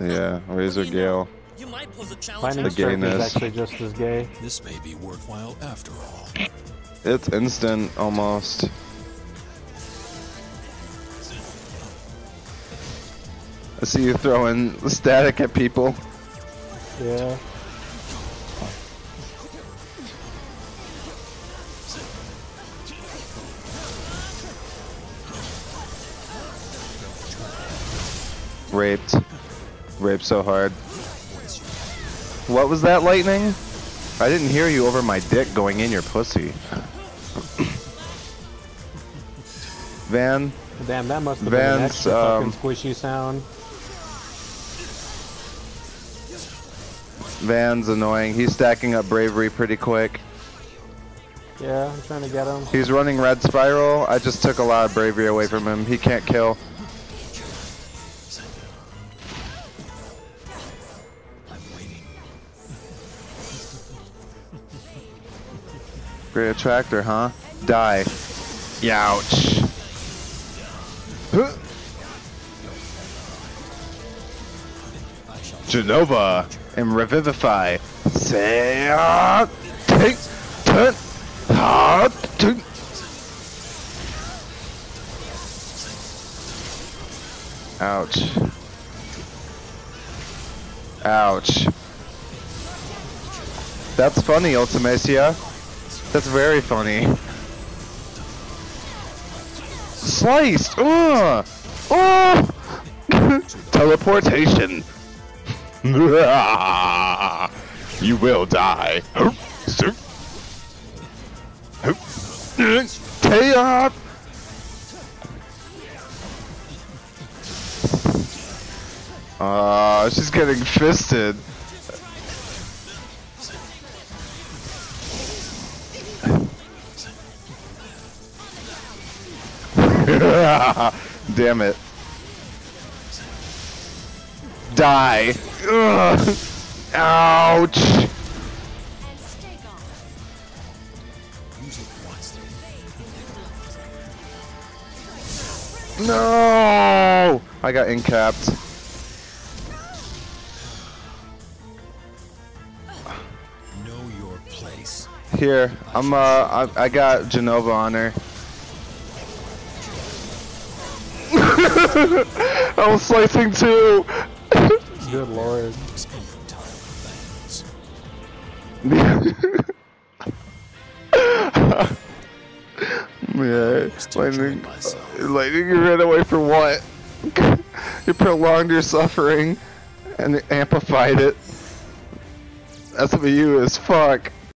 Yeah, Razor Gale. You might pose a challenge. The strength is gayness. actually just as gay. This may be worthwhile after all. It's instant almost. I see you throwing static at people. Yeah. Raped. Raped so hard. What was that, Lightning? I didn't hear you over my dick going in your pussy. Vaan, Damn, that must have been an extra um, fucking squishy sound. Vaan's annoying. He's stacking up bravery pretty quick. Yeah, I'm trying to get him. He's running red spiral. I just took a lot of bravery away from him. He can't kill. Great attractor, huh? Die. Youch. Huh. Genova and revivify. Say take turn ah, turn. Ouch. Ouch. That's funny, Ultimecia. That's very funny. Sliced! Ugh! Oh! Teleportation! you will die. Stay up! Uh, she's getting fisted. Damn it. Die. Ugh. Ouch. Use it once. No! I got incapped. Know your place. Here, I'm uh, I, I got Genova on her. I was slicing too. Good lord. Yeah, lightning, lightning, you ran away for what? you prolonged your suffering and amplified it. SMU is fuck.